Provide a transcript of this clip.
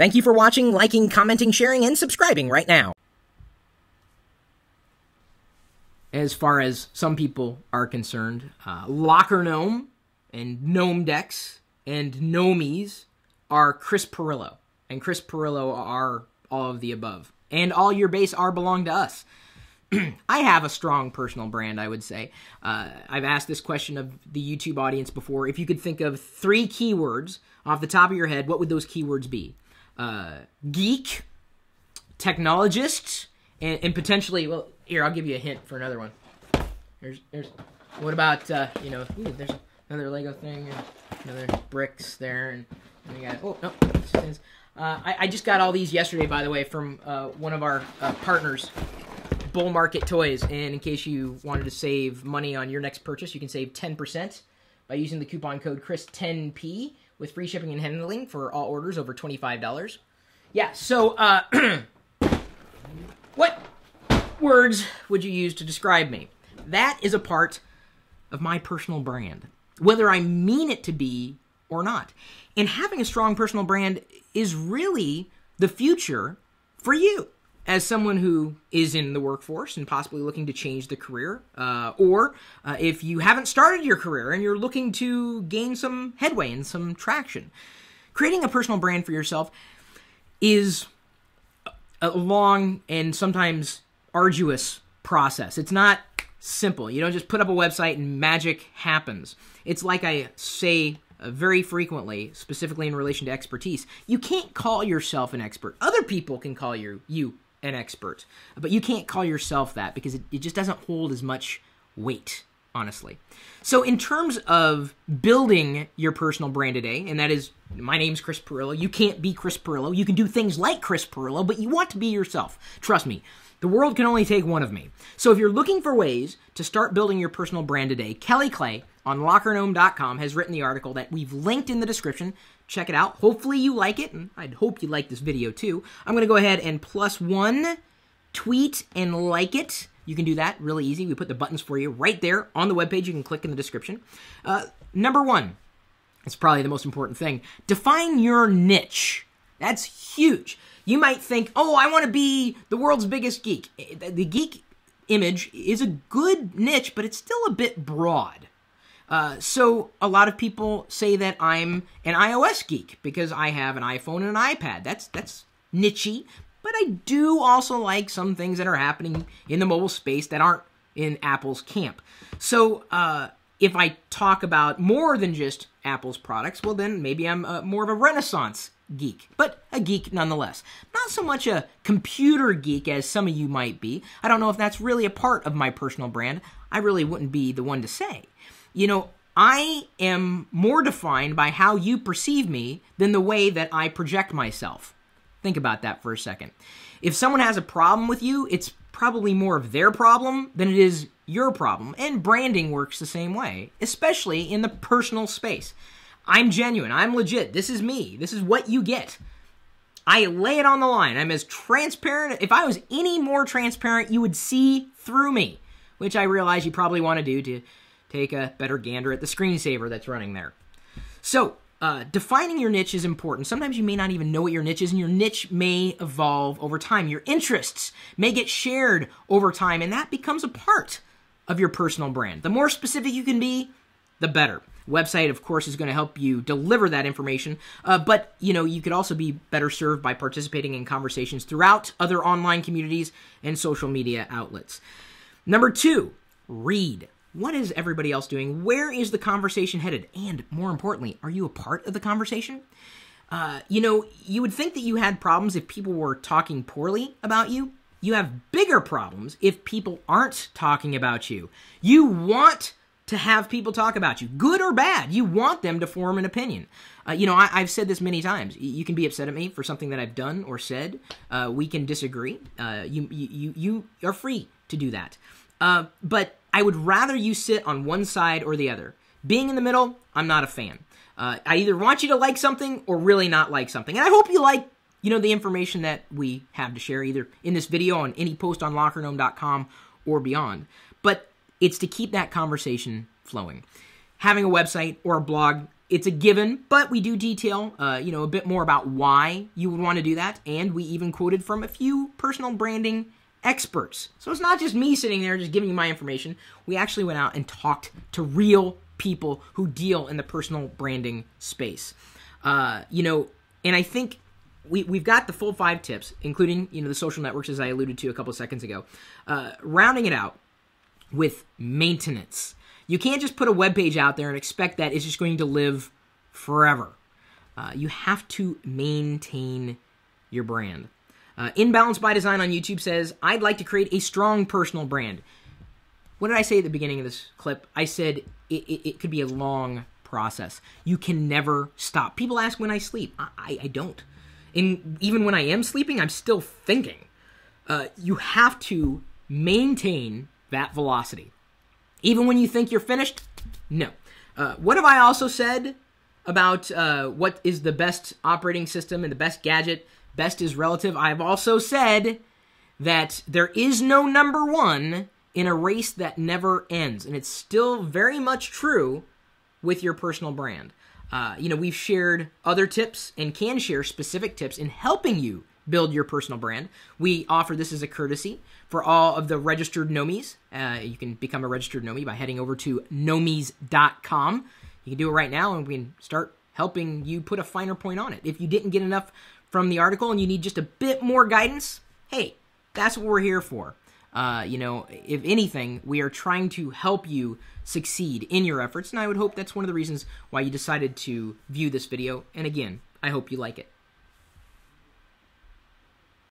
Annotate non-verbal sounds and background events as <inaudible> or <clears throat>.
Thank you for watching, liking, commenting, sharing, and subscribing right now. As far as some people are concerned, uh, Locker Gnome and Gnomedex and Gnomies are Chris Pirillo. And Chris Pirillo are all of the above. And all your base are belong to us. <clears throat> I have a strong personal brand, I would say. Uh, I've asked this question of the YouTube audience before. If you could think of three keywords off the top of your head, what would those keywords be? Uh, geek, technologist, and, and, potentially, well, here, I'll give you a hint for another one. There's, there's, what about, uh, you know, ooh, there's another Lego thing, and another bricks there, and, and we got, oh, no, uh, I, I, just got all these yesterday, by the way, from uh, one of our uh, partners Bull Market Toys. And in case you wanted to save money on your next purchase, you can save 10% by using the coupon code CHRIS10P with free shipping and handling for all orders over $25. Yeah, so, uh, <clears throat> what words would you use to describe me? That is a part of my personal brand, whether I mean it to be or not. And having a strong personal brand is really the future for you as someone who is in the workforce and possibly looking to change the career, uh, or uh, if you haven't started your career and you're looking to gain some headway and some traction, creating a personal brand for yourself is a long and sometimes arduous process. It's not simple. You don't just put up a website and magic happens. It's like I say uh, very frequently, specifically in relation to expertise. You can't call yourself an expert. Other people can call you you an expert. But you can't call yourself that because it, it just doesn't hold as much weight, honestly. So, in terms of building your personal brand today, and that is, my name's Chris Pirillo. You can't be Chris Pirillo. You can do things like Chris Pirillo, but you want to be yourself. Trust me. The world can only take one of me. So if you're looking for ways to start building your personal brand today, Kelly Clay on lockergnome.com has written the article that we've linked in the description check it out. Hopefully you like it, and I'd hope you like this video too. I'm going to go ahead and plus one, tweet, and like it. You can do that really easy. We put the buttons for you right there on the webpage. You can click in the description. Uh, number one, it's probably the most important thing. Define your niche. That's huge. You might think, oh, I want to be the world's biggest geek. The geek image is a good niche, but it's still a bit broad. Uh, so a lot of people say that I'm an iOS geek because I have an iPhone and an iPad. That's that's nichey, but I do also like some things that are happening in the mobile space that aren't in Apple's camp. So uh, if I talk about more than just Apple's products, well then maybe I'm uh, more of a Renaissance geek, but a geek nonetheless. Not so much a computer geek as some of you might be. I don't know if that's really a part of my personal brand. I really wouldn't be the one to say you know, I am more defined by how you perceive me than the way that I project myself. Think about that for a second. If someone has a problem with you, it's probably more of their problem than it is your problem. And branding works the same way, especially in the personal space. I'm genuine. I'm legit. This is me. This is what you get. I lay it on the line. I'm as transparent. If I was any more transparent, you would see through me, which I realize you probably want to do to take a better gander at the screensaver that's running there. So, uh, defining your niche is important. Sometimes you may not even know what your niche is, and your niche may evolve over time. Your interests may get shared over time, and that becomes a part of your personal brand. The more specific you can be, the better. Website, of course, is going to help you deliver that information, uh, but you know you could also be better served by participating in conversations throughout other online communities and social media outlets. Number two, read. What is everybody else doing? Where is the conversation headed? And more importantly, are you a part of the conversation? Uh, you know, you would think that you had problems if people were talking poorly about you. You have bigger problems if people aren't talking about you. You want to have people talk about you, good or bad. You want them to form an opinion. Uh, you know, I, have said this many times. You can be upset at me for something that I've done or said. Uh, we can disagree. Uh, you, you, you are free to do that. Uh, but I would rather you sit on one side or the other. Being in the middle, I'm not a fan. Uh, I either want you to like something or really not like something. And I hope you like, you know, the information that we have to share either in this video on any post on lockergnome.com or beyond. But it's to keep that conversation flowing. Having a website or a blog it's a given, but we do detail, uh, you know, a bit more about why you would want to do that, and we even quoted from a few personal branding experts. So it's not just me sitting there just giving you my information. We actually went out and talked to real people who deal in the personal branding space. Uh, you know, and I think we, we've got the full five tips, including you know the social networks as I alluded to a couple seconds ago. Uh, rounding it out with maintenance. You can't just put a web page out there and expect that it's just going to live forever. Uh, you have to maintain your brand. Uh, Inbalance by Design on YouTube says, I'd like to create a strong personal brand. What did I say at the beginning of this clip? I said it, it, it could be a long process. You can never stop. People ask when I sleep. I, I, I don't. And even when I am sleeping, I'm still thinking. Uh, you have to maintain that velocity. Even when you think you're finished, no. Uh, what have I also said about uh, what is the best operating system and the best gadget? Best is relative. I've also said that there is no number one in a race that never ends. And it's still very much true with your personal brand. Uh, you know, we've shared other tips and can share specific tips in helping you build your personal brand. We offer this as a courtesy for all of the registered Gnomies. Uh, you can become a registered Gnomie by heading over to gnomies.com. You can do it right now and we can start helping you put a finer point on it. If you didn't get enough from the article and you need just a bit more guidance, hey, that's what we're here for. Uh, you know, if anything, we are trying to help you succeed in your efforts, and I would hope that's one of the reasons why you decided to view this video. And again, I hope you like it.